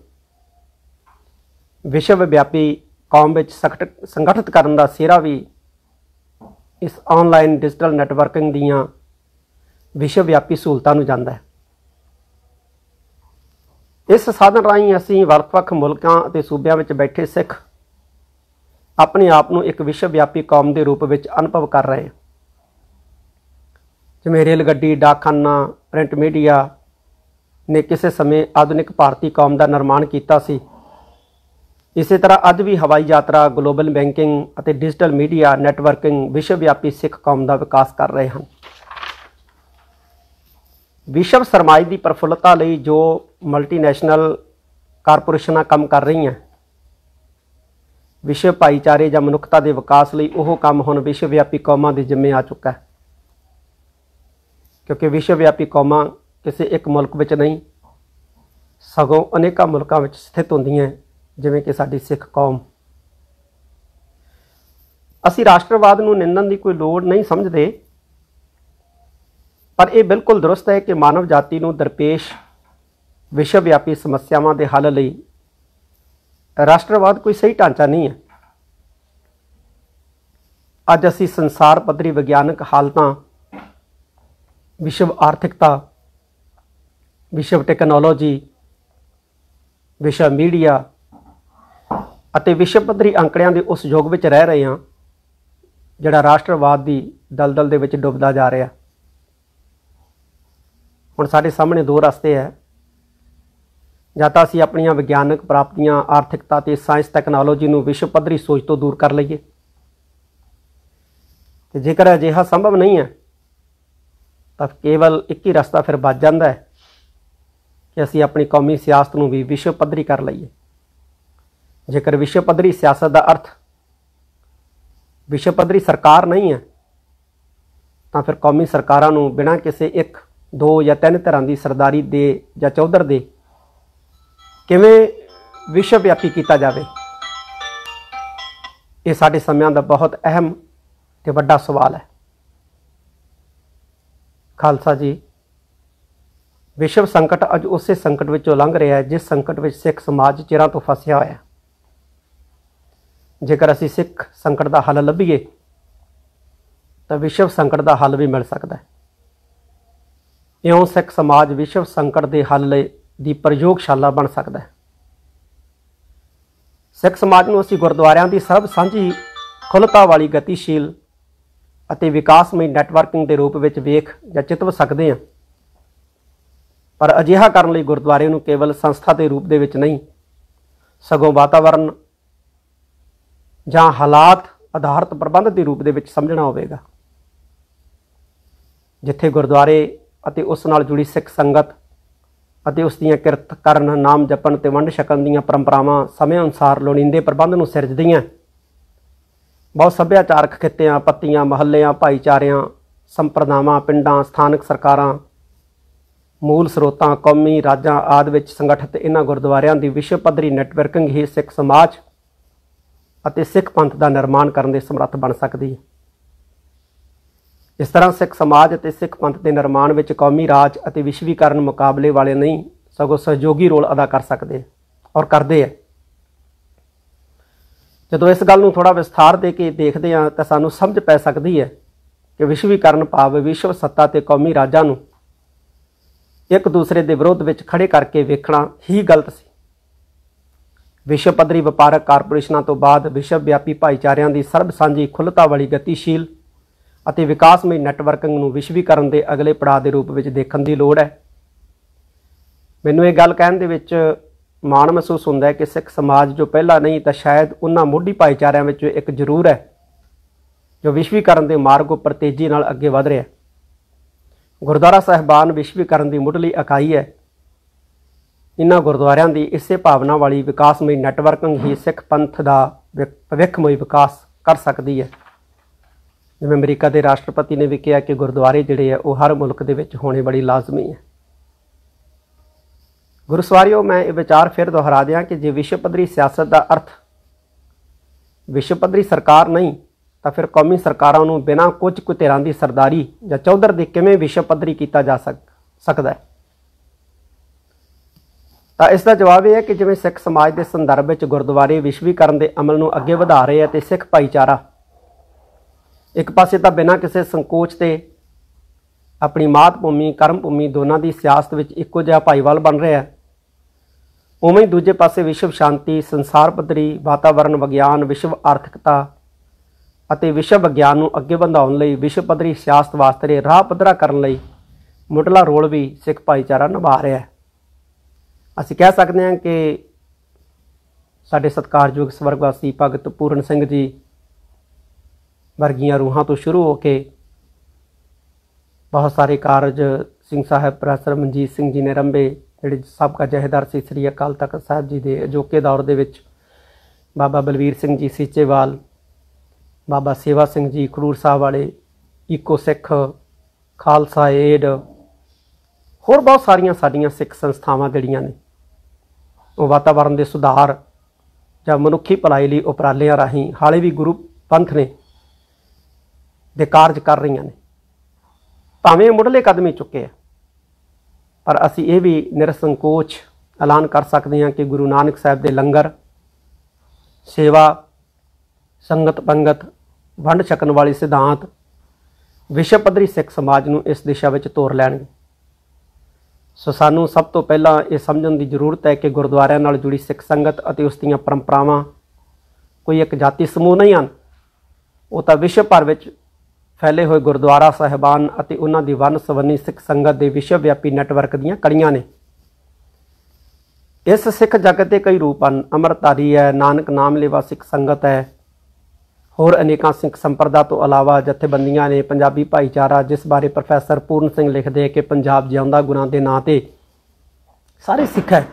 ਵਿਸ਼ਵ ਵਿਆਪੀ ਕੌਮ ਵਿੱਚ ਸੰਗਠਿਤ ਕਰਨ ਦਾ ਸਿਹਰਾ ਵੀ ਇਸ ਆਨਲਾਈਨ ਡਿਜੀਟਲ ਨੈਟਵਰਕਿੰਗ ਦੀਆਂ ਵਿਸ਼ਵ ਵਿਆਪੀ ਸਹੂਲਤਾਂ ਨੂੰ ਜਾਂਦਾ ਹੈ। ਇਸ ਸਾਧਨ ਰਾਹੀਂ ਅਸੀਂ ਵੱਖ-ਵੱਖ ਮੁਲਕਾਂ ਅਤੇ ਸੂਬਿਆਂ ਵਿੱਚ ਬੈਠੇ ਸਿੱਖ ਆਪਣੇ ਆਪ ਨੂੰ ਇੱਕ ਵਿਸ਼ਵ ਵਿਆਪੀ ਕੌਮ ਦੇ ਰੂਪ ਵਿੱਚ ਅਨੁਭਵ ਕਰ ਰਹੇ ਜਿਵੇਂ ਰੇਲ ਗੱਡੀ, ਡਾਕਖਾਨਾ, ਪ੍ਰਿੰਟ ਮੀਡੀਆ ਨੇ ਕਿਸੇ ਸਮੇਂ ਆਧੁਨਿਕ ਭਾਰਤੀ ਕੌਮ ਦਾ ਨਿਰਮਾਣ ਕੀਤਾ ਸੀ। ਇਸੇ ਤਰ੍ਹਾਂ ਅੱਜ ਵੀ ਹਵਾਈ ਯਾਤਰਾ, ਗਲੋਬਲ ਬੈਂਕਿੰਗ ਅਤੇ ਡਿਜੀਟਲ ਮੀਡੀਆ ਨੈਟਵਰਕਿੰਗ ਵਿਸ਼ਵ ਵਿਆਪੀ ਸਿੱਖ ਕੌਮ ਦਾ ਵਿਕਾਸ ਕਰ ਰਹੇ ਹਨ। ਵਿਸ਼ਵ ਸਰਮਾਈ ਦੀ ਪ੍ਰਫੁੱਲਤਾ ਲਈ ਜੋ ਮਲਟੀਨੈਸ਼ਨਲ ਕਾਰਪੋਰੇਸ਼ਨਾਂ ਕੰਮ ਕਰ ਰਹੀਆਂ ਵਿਸ਼ਵ ਭਾਈਚਾਰੇ ਜਾਂ ਮਨੁੱਖਤਾ ਦੇ ਵਿਕਾਸ ਲਈ ਉਹ ਕੰਮ ਹੁਣ ਵਿਸ਼ਵ ਵਿਆਪੀ ਕੌਮਾਂ ਦੇ ਜ਼ਿੰਮੇ ਆ ਚੁੱਕਾ ਹੈ। ਕਿਉਂਕਿ ਵਿਸ਼ਵ ਵਿਆਪੀ ਕੌਮਾਂ ਕਿਸੇ ਇੱਕ ਮੁਲਕ ਵਿੱਚ ਨਹੀਂ, ਸਗੋਂ ਅਨੇਕਾਂ ਮੁਲਕਾਂ ਵਿੱਚ ਸਥਿਤ ਹੁੰਦੀਆਂ ਜਿਵੇਂ ਕਿ ਸਾਡੀ ਸਿੱਖ ਕੌਮ। ਅਸੀਂ ਰਾਸ਼ਟਰਵਾਦ ਨੂੰ ਨਿੰਦਣ ਦੀ ਕੋਈ ਲੋੜ ਨਹੀਂ ਸਮਝਦੇ, ਪਰ ਇਹ ਬਿਲਕੁਲ ਦਰੁਸਤ ਹੈ ਕਿ ਮਾਨਵ ਜਾਤੀ ਨੂੰ ਦਰਪੇਸ਼ ਵਿਸ਼ਵ ਵਿਆਪੀ ਸਮੱਸਿਆਵਾਂ ਦੇ ਹੱਲ ਲਈ ਰਾਸ਼ਟਰਵਾਦ ਕੋਈ ਸਹੀ ਢਾਂਚਾ ਨਹੀਂ ਹੈ। ਅੱਜ ਅਸੀਂ ਸੰਸਾਰ ਪੱਧਰੀ ਵਿਗਿਆਨਕ ਹਾਲਤਾਂ, ਵਿਸ਼ਵ ਆਰਥਿਕਤਾ, ਵਿਸ਼ਵ ਟੈਕਨੋਲੋਜੀ, ਵਿਸ਼ਵ ਮੀਡੀਆ ਅਤੇ ਵਿਸ਼ਵ ਪੱਧਰੀ ਅੰਕੜਿਆਂ ਦੇ ਉਸ ਯੁੱਗ ਵਿੱਚ ਰਹਿ ਰਹੇ ਹਾਂ, ਜਿਹੜਾ ਰਾਸ਼ਟਰਵਾਦ ਦੀ ਦਲਦਲ ਦੇ ਵਿੱਚ ਡੁੱਬਦਾ ਜਾ ਰਿਹਾ। ਹੁਣ ਸਾਡੇ ਸਾਹਮਣੇ ਦੋ ਰਸਤੇ ਹੈ। ਜਾਂ ਤਾਂ ਅਸੀਂ ਆਪਣੀਆਂ ਵਿਗਿਆਨਕ ਪ੍ਰਾਪਤੀਆਂ, ਆਰਥਿਕਤਾ ਤੇ ਸਾਇੰਸ ਟੈਕਨੋਲੋਜੀ ਨੂੰ ਵਿਸ਼ਵ ਪੱਧਰੀ ਸੋਚ ਤੋਂ ਦੂਰ ਕਰ ਲਈਏ। ਤੇ ਜੇਕਰ ਅਜਿਹਾ ਸੰਭਵ ਨਹੀਂ ਹੈ, ਤਾਂ ਕੇਵਲ ਇੱਕ ਹੀ ਰਸਤਾ ਫਿਰ ਬਚ ਜਾਂਦਾ ਹੈ ਕਿ ਅਸੀਂ ਆਪਣੀ ਕੌਮੀ ਸਿਆਸਤ ਨੂੰ ਵੀ ਵਿਸ਼ਵ ਪੱਧਰੀ ਕਰ ਲਈਏ। ਜੇਕਰ ਵਿਸ਼ਵ ਪੱਧਰੀ ਸਿਆਸਤ ਦਾ ਅਰਥ ਵਿਸ਼ਵ ਪੱਧਰੀ ਸਰਕਾਰ ਨਹੀਂ ਹੈ, ਤਾਂ ਫਿਰ ਕੌਮੀ ਸਰਕਾਰਾਂ ਨੂੰ ਬਿਨਾਂ ਕਿਸੇ ਇੱਕ, ਦੋ ਜਾਂ ਤਿੰਨ ਤਰ੍ਹਾਂ ਦੀ ਸਰਦਾਰੀ ਦੇ ਜਾਂ ਚੌਧਰ ਦੇ ਕਿਵੇਂ ਵਿਸ਼ਵ ਵਿਆਪੀ ਕੀਤਾ ਜਾਵੇ? ਇਹ ਸਾਡੇ ਸਮਿਆਂ ਦਾ ਬਹੁਤ ਅਹਿਮ ਤੇ ਵੱਡਾ ਸਵਾਲ ਹੈ। ਖਾਲਸਾ ਜੀ, ਵਿਸ਼ਵ ਸੰਕਟ ਅੱਜ ਉਸੇ ਸੰਕਟ ਵਿੱਚੋਂ ਲੰਘ ਰਿਹਾ ਹੈ ਜਿਸ ਸੰਕਟ ਵਿੱਚ ਸਿੱਖ ਸਮਾਜ ਚਿਰਾਂ ਤੋਂ ਫਸਿਆ ਹੋਇਆ ਹੈ। ਜੇਕਰ ਅਸੀਂ ਸਿੱਖ ਸੰਕਟ ਦਾ ਹੱਲ ਲੱਭੀਏ, ਤਾਂ ਵਿਸ਼ਵ ਸੰਕਟ ਦਾ ਹੱਲ ਵੀ ਮਿਲ ਸਕਦਾ ਹੈ। ਇਉਂ ਸਿੱਖ ਸਮਾਜ ਵਿਸ਼ਵ ਸੰਕਟ ਦੇ ਹੱਲ ਲਈ ਦੀ ਪ੍ਰਯੋਗਸ਼ਾਲਾ ਬਣ ਸਕਦਾ ਹੈ। ਸਿੱਖ ਸਮਾਜ ਨੂੰ ਅਸੀਂ ਗੁਰਦੁਆਰਿਆਂ ਦੀ ਸਰਬ ਸਾਂਝੀ ਖੁੱਲਤਾ ਵਾਲੀ ਗਤੀਸ਼ੀਲ ਅਤੇ ਵਿਕਾਸਮਈ ਨੈਟਵਰਕਿੰਗ ਦੇ ਰੂਪ ਵਿੱਚ ਵੇਖ ਜਾਂ ਚਿਤਵ ਸਕਦੇ ਹਾਂ। ਪਰ ਅਜਿਹਾ ਕਰਨ ਲਈ ਗੁਰਦੁਆਰੇ ਨੂੰ ਕੇਵਲ ਸੰਸਥਾ ਦੇ ਰੂਪ ਦੇ ਵਿੱਚ ਨਹੀਂ, ਸਗੋਂ ਵਾਤਾਵਰਣ ਜਾਂ ਹਾਲਾਤ ਆਧਾਰਿਤ ਪ੍ਰਬੰਧ ਦੇ ਰੂਪ ਦੇ ਵਿੱਚ ਸਮਝਣਾ ਹੋਵੇਗਾ। ਜਿੱਥੇ ਗੁਰਦੁਆਰੇ ਅਤੇ ਉਸ ਨਾਲ ਜੁੜੀ ਸਿੱਖ ਸੰਗਤ ਅਤੇ ਉਸ ਦੀਆਂ ਕਿਰਤ ਕਰਨ, ਨਾਮ ਜਪਣ ਤੇ ਵੰਡ ਛਕਣ ਦੀਆਂ ਪਰੰਪਰਾਵਾਂ ਸਮੇਂ ਅਨੁਸਾਰ ਲੋੜੀਂਦੇ ਪ੍ਰਬੰਧ ਨੂੰ ਸਿਰਜਦੀਆਂ। ਬਹੁਤ ਸੱਭਿਆਚਾਰਕ ਖਿੱਤਿਆਂ, ਪੱਤੀਆਂ, ਮਹੱਲਿਆਂ, ਭਾਈਚਾਰਿਆਂ, ਸੰਪਰਦਾਵਾਂ, ਪਿੰਡਾਂ, ਸਥਾਨਕ ਸਰਕਾਰਾਂ, ਮੂਲ ਸਰੋਤਾਂ, ਕੌਮੀ ਰਾਜਾਂ ਆਦ ਵਿੱਚ ਸੰਗਠਿਤ ਇਹਨਾਂ ਗੁਰਦੁਆਰਿਆਂ ਦੀ ਵਿਸ਼ਵ ਪੱਧਰੀ ਨੈਟਵਰਕਿੰਗ ਹੀ ਸਿੱਖ ਸਮਾਜ ਅਤੇ ਸਿੱਖ ਪੰਥ ਦਾ ਨਿਰਮਾਣ ਕਰਨ ਦੇ ਸਮਰੱਥ ਬਣ ਸਕਦੀ ਹੈ। ਇਸ ਤਰ੍ਹਾਂ ਸਿੱਖ ਸਮਾਜ ਅਤੇ ਸਿੱਖ ਪੰਥ ਦੇ ਨਿਰਮਾਣ ਵਿੱਚ ਕੌਮੀ ਰਾਜ ਅਤੇ ਵਿਸ਼ਵੀਕਰਨ ਮੁਕਾਬਲੇ ਵਾਲੇ ਨਹੀਂ, ਸਗੋਂ ਸਹਿਯੋਗੀ ਰੋਲ ਅਦਾ ਕਰ ਸਕਦੇ ਔਰ ਕਰਦੇ ਆ। ਜਦੋਂ ਇਸ ਗੱਲ ਨੂੰ ਥੋੜਾ ਵਿਸਥਾਰ ਦੇ ਕੇ ਦੇਖਦੇ ਹਾਂ, ਤਾਂ ਸਾਨੂੰ ਸਮਝ ਪੈ ਸਕਦੀ ਹੈ ਕਿ ਵਿਸ਼ਵੀਕਰਨ ਭਾਵ ਵਿਸ਼ਵ ਸੱਤਾ ਤੇ ਕੌਮੀ ਰਾਜਾਂ ਨੂੰ ਇੱਕ ਦੂਸਰੇ ਦੇ ਵਿਰੋਧ ਵਿੱਚ ਖੜੇ ਕਰਕੇ ਵੇਖਣਾ ਹੀ ਗਲਤ ਸੀ। ਵਿਸ਼ਵ ਪੱਧਰੀ ਵਪਾਰਕ ਕਾਰਪੋਰੇਸ਼ਨਾਂ ਤੋਂ ਬਾਅਦ ਵਿਸ਼ਵ ਵਿਆਪੀ ਭਾਈਚਾਰਿਆਂ ਦੀ ਸਰਬ ਸਾਂਝੀ ਖੁੱਲਤਾ ਵਾਲੀ ਗਤੀਸ਼ੀਲ ਅਤੇ ਵਿਕਾਸਮਈ ਨੈਟਵਰਕਿੰਗ ਨੂੰ ਵਿਸ਼ਵੀਕਰਨ ਦੇ ਅਗਲੇ ਪੜਾਅ ਦੇ ਰੂਪ ਵਿੱਚ ਦੇਖਣ ਦੀ ਲੋੜ ਹੈ। ਮੈਨੂੰ ਇਹ ਗੱਲ ਕਹਿਣ ਦੇ ਵਿੱਚ ਮਾਣ ਮਹਿਸੂਸ ਹੁੰਦਾ ਹੈ ਕਿ ਸਿੱਖ ਸਮਾਜ ਜੋ ਪਹਿਲਾਂ ਨਹੀਂ, ਤਾਂ ਸ਼ਾਇਦ ਉਹਨਾਂ ਮੋਢੀ ਭਾਈਚਾਰਿਆਂ ਵਿੱਚੋਂ ਇੱਕ ਜ਼ਰੂਰ ਹੈ, ਜੋ ਵਿਸ਼ਵੀਕਰਨ ਦੇ ਮਾਰਗ ਉੱਪਰ ਤੇਜ਼ੀ ਨਾਲ ਅੱਗੇ ਵਧ ਰਿਹਾ ਹੈ। ਗੁਰਦੁਆਰਾ ਸਾਹਿਬਾਨ ਵਿਸ਼ਵੀਕਰਨ ਦੀ ਮੁੱਢਲੀ ਇਕਾਈ ਹੈ। ਇਨ੍ਹਾਂ ਗੁਰਦੁਆਰਿਆਂ ਦੀ ਇਸੇ ਭਾਵਨਾ ਵਾਲੀ ਵਿਕਾਸਮਈ ਨੈਟਵਰਕਿੰਗ ਹੀ ਸਿੱਖ ਪੰਥ ਦਾ ਭਵਿੱਖਮਈ ਵਿਕਾਸ ਕਰ ਸਕਦੀ ਹੈ। ਜਿਵੇਂ ਅਮਰੀਕਾ ਦੇ ਰਾਸ਼ਟਰਪਤੀ ਨੇ ਵੀ ਕਿਹਾ ਕਿ ਗੁਰਦੁਆਰੇ ਜਿਹੜੇ ਆ, ਉਹ ਹਰ ਮੁਲਕ ਦੇ ਵਿੱਚ ਹੋਣੇ ਬੜੀ ਲਾਜ਼ਮੀ ਹੈ ਗੁਰਸਵਾਰਿਓ ਮੈਂ ਇਹ ਵਿਚਾਰ ਫਿਰ ਦੁਹਰਾ ਦਿਆਂ ਕਿ ਜੇ ਵਿਸ਼ਵ ਪੱਧਰੀ ਸਿਆਸਤ ਦਾ ਅਰਥ ਵਿਸ਼ਵ ਪੱਧਰੀ ਸਰਕਾਰ ਨਹੀਂ, ਤਾਂ ਫਿਰ ਕੌਮੀ ਸਰਕਾਰਾਂ ਨੂੰ ਬਿਨਾਂ ਕੁਝ ਕੁ ਧਿਰਾਂ ਦੀ ਸਰਦਾਰੀ ਜਾਂ ਚੌਧਰ ਦੇ ਕਿਵੇਂ ਵਿਸ਼ਵ ਪੱਧਰੀ ਕੀਤਾ ਜਾ ਸਕਦਾ ਹੈ? ਤਾਂ ਇਸ ਦਾ ਜਵਾਬ ਇਹ ਹੈ ਕਿ ਜਿਵੇਂ ਸਿੱਖ ਸਮਾਜ ਦੇ ਸੰਦਰਭ ਵਿੱਚ ਗੁਰਦੁਆਰੇ ਵਿਸ਼ਵੀਕਰਨ ਦੇ ਅਮਲ ਨੂੰ ਅੱਗੇ ਵਧਾ ਰਹੇ ਆ ਤੇ ਸਿੱਖ ਭਾਈਚਾਰਾ ਇੱਕ ਪਾਸੇ ਤਾਂ ਬਿਨਾਂ ਕਿਸੇ ਸੰਕੋਚ ਤੇ ਆਪਣੀ ਮਾਤ ਭੂਮੀ, ਕਰਮ ਭੂਮੀ ਦੋਨਾਂ ਦੀ ਸਿਆਸਤ ਵਿੱਚ ਇੱਕੋ ਜਿਹਾ ਭਾਈਵਾਲ ਬਣ ਰਿਹਾ ਹੈ। ਉਵੇਂ ਹੀ ਦੂਜੇ ਪਾਸੇ ਵਿਸ਼ਵ ਸ਼ਾਂਤੀ, ਸੰਸਾਰ ਪੱਧਰੀ ਵਾਤਾਵਰਣ ਵਿਗਿਆਨ, ਵਿਸ਼ਵ ਆਰਥਿਕਤਾ ਅਤੇ ਵਿਸ਼ਵ ਵਿਗਿਆਨ ਨੂੰ ਅੱਗੇ ਵਧਾਉਣ ਲਈ ਵਿਸ਼ਵ ਪੱਧਰੀ ਸਿਆਸਤ ਵਾਸਤੇ ਰਾਹ ਪੱਧਰਾ ਕਰਨ ਲਈ ਮੁੱਢਲਾ ਰੋਲ ਵੀ ਸਿੱਖ ਭਾਈਚਾਰਾ ਨਿਭਾ ਰਿਹਾ ਹੈ। ਅਸੀਂ ਕਹਿ ਸਕਦੇ ਹਾਂ ਕਿ ਸਾਡੇ ਸਤਿਕਾਰਯੋਗ ਸਵਰਗਵਾਸੀ ਭਗਤ ਪੂਰਨ ਸਿੰਘ ਜੀ ਵਰਗੀਆਂ ਰੂਹਾਂ ਤੋਂ ਸ਼ੁਰੂ ਹੋ ਕੇ ਬਹੁਤ ਸਾਰੇ ਕਾਰਜ ਸਿੰਘ ਸਾਹਿਬ, ਪ੍ਰੋਫੈਸਰ ਮਨਜੀਤ ਸਿੰਘ ਜੀ ਨੇ ਰੰਭੇ, ਜਿਹੜੇ ਸਾਬਕਾ ਜਹੇਦਾਰ ਸੀ ਸ੍ਰੀ ਅਕਾਲ ਤਖਤ ਸਾਹਿਬ ਜੀ ਦੇ ਅਜੋਕੇ ਦੌਰ ਦੇ ਵਿੱਚ। ਬਾਬਾ ਬਲਵੀਰ ਸਿੰਘ ਜੀ ਸੀਚੇਵਾਲ, ਬਾਬਾ ਸੇਵਾ ਸਿੰਘ ਜੀ ਖਰੂਰ ਸਾਹਿਬ ਵਾਲੇ, ਇਕੋ ਸਿੱਖ, ਖਾਲਸਾ ਏਡ, ਹੋਰ ਬਹੁਤ ਸਾਰੀਆਂ ਸਾਡੀਆਂ ਸਿੱਖ ਸੰਸਥਾਵਾਂ ਜਿਹੜੀਆਂ ਨੇ, ਉਹ ਵਾਤਾਵਰਣ ਦੇ ਸੁਧਾਰ ਜਾਂ ਮਨੁੱਖੀ ਭਲਾਈ ਲਈ ਉਪਰਾਲਿਆਂ ਰਾਹੀਂ ਹਾਲੇ ਵੀ ਗੁਰੂ ਪੰਥ ਨੇ ਦੇ ਕਾਰਜ ਕਰ ਰਹੀਆਂ ਨੇ। ਭਾਵੇਂ ਮੁੱਢਲੇ ਕਦਮ ਹੀ ਚੁੱਕੇ ਆ। ਪਰ ਅਸੀਂ ਇਹ ਵੀ ਨਿਰਸੰਕੋਚ ਐਲਾਨ ਕਰ ਸਕਦੇ ਹਾਂ ਕਿ ਗੁਰੂ ਨਾਨਕ ਸਾਹਿਬ ਦੇ ਲੰਗਰ, ਸੇਵਾ, ਸੰਗਤ ਪੰਗਤ, ਵੰਡ ਛਕਣ ਵਾਲੇ ਸਿਧਾਂਤ, ਵਿਸ਼ਵ ਪੱਧਰੀ ਸਿੱਖ ਸਮਾਜ ਨੂੰ ਇਸ ਦਿਸ਼ਾ ਵਿੱਚ ਤੋਰ ਲੈਣਗੇ। ਸੋ ਸਾਨੂੰ ਸਭ ਤੋਂ ਪਹਿਲਾਂ ਇਹ ਸਮਝਣ ਦੀ ਜ਼ਰੂਰਤ ਹੈ ਕਿ ਗੁਰਦੁਆਰਿਆਂ ਨਾਲ ਜੁੜੀ ਸਿੱਖ ਸੰਗਤ ਅਤੇ ਉਸ ਦੀਆਂ ਪਰੰਪਰਾਵਾਂ ਕੋਈ ਇੱਕ ਜਾਤੀ ਸਮੂਹ ਨਹੀਂ ਹਨ। ਉਹ ਤਾਂ ਵਿਸ਼ਵ ਭਰ ਵਿੱਚ ਫੈਲੇ ਹੋਏ ਗੁਰਦੁਆਰਾ ਸਹਿਬਾਨ ਅਤੇ ਉਹਨਾਂ ਦੀ ਵੰਨ ਸਵੰਨੀ ਸਿੱਖ ਸੰਗਤ ਦੇ ਵਿਸ਼ਵ ਵਿਆਪੀ ਨੈਟਵਰਕ ਦੀਆਂ ਕੜੀਆਂ ਨੇ। ਇਸ ਸਿੱਖ ਜਗਤ ਦੇ ਕਈ ਰੂਪ ਹਨ। ਅਮਰਤਾਰੀ ਹੈ, ਨਾਨਕ ਨਾਮ ਲੇਵਾ ਸਿੱਖ ਸੰਗਤ ਹੈ। ਹੋਰ ਅਨੇਕਾਂ ਸਿੱਖ ਸੰਪਰਦਾ ਤੋਂ ਇਲਾਵਾ ਜਥੇਬੰਦੀਆਂ ਨੇ ਪੰਜਾਬੀ ਭਾਈਚਾਰਾ, ਜਿਸ ਬਾਰੇ ਪ੍ਰੋਫੈਸਰ ਪੂਰਨ ਸਿੰਘ ਲਿਖਦੇ ਕਿ ਪੰਜਾਬ ਜਿਉਂਦਾ ਗੁਰਾਂ ਦੇ ਨਾਂ ਤੇ ਸਾਰੇ ਸਿੱਖ ਹੈ।